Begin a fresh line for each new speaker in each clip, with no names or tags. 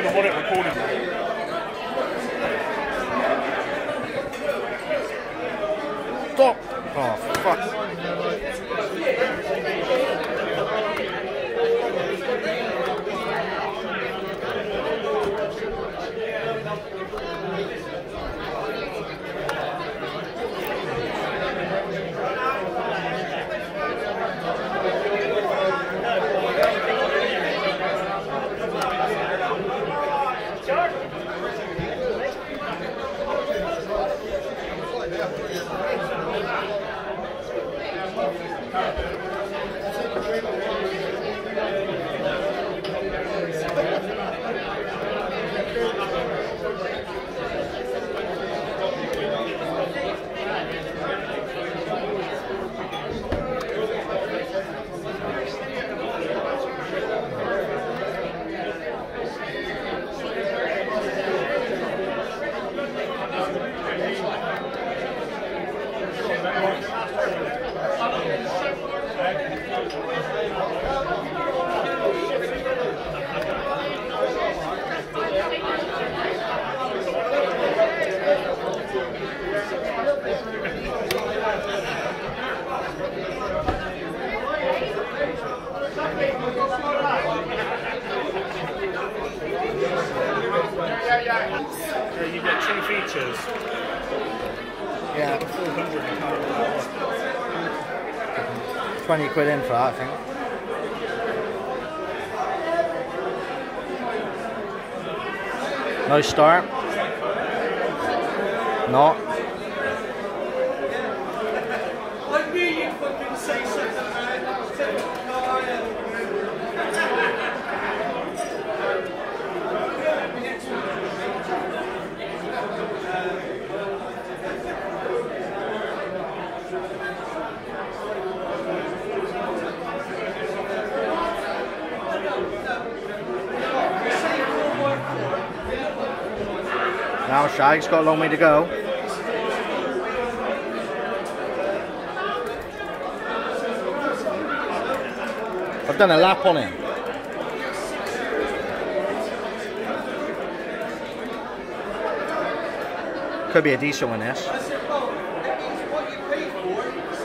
even want it recorded. Stop! Oh, fuck.
Yeah, you get two features.
Yeah. 20 quid in for that, I think. No start. Not.
I knew you'd fucking say something.
Now Shag's got a long way to go. I've done a lap on him. Could be a decent one, this.
I said, well, that means what you pay for, where he must,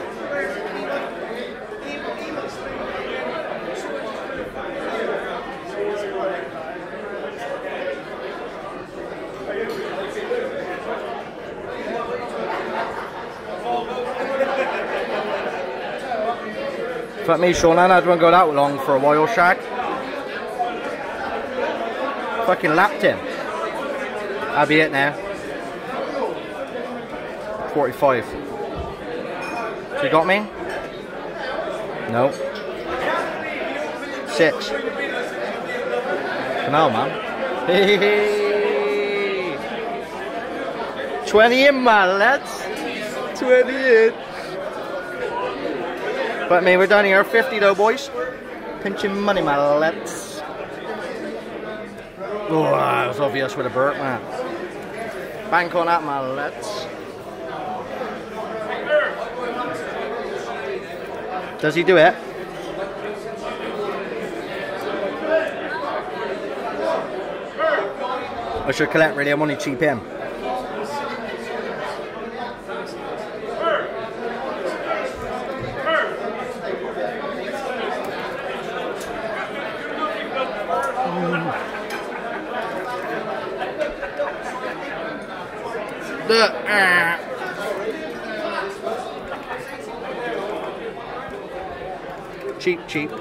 he, he must
Fuck me, Sean, had one go that long for a while, Shag. Fucking lapped him. That'll be it now. 45. So you got me? No. Six. No, man. 20 in, my lads. 20 in. But I mean, we're down here 50 though, boys. Pinching money, my lads. Oh, that was obvious with a burp, man. Bank on that, my lads. Does he do it? I should collect really, I'm only cheap in. The, uh, cheap, cheap.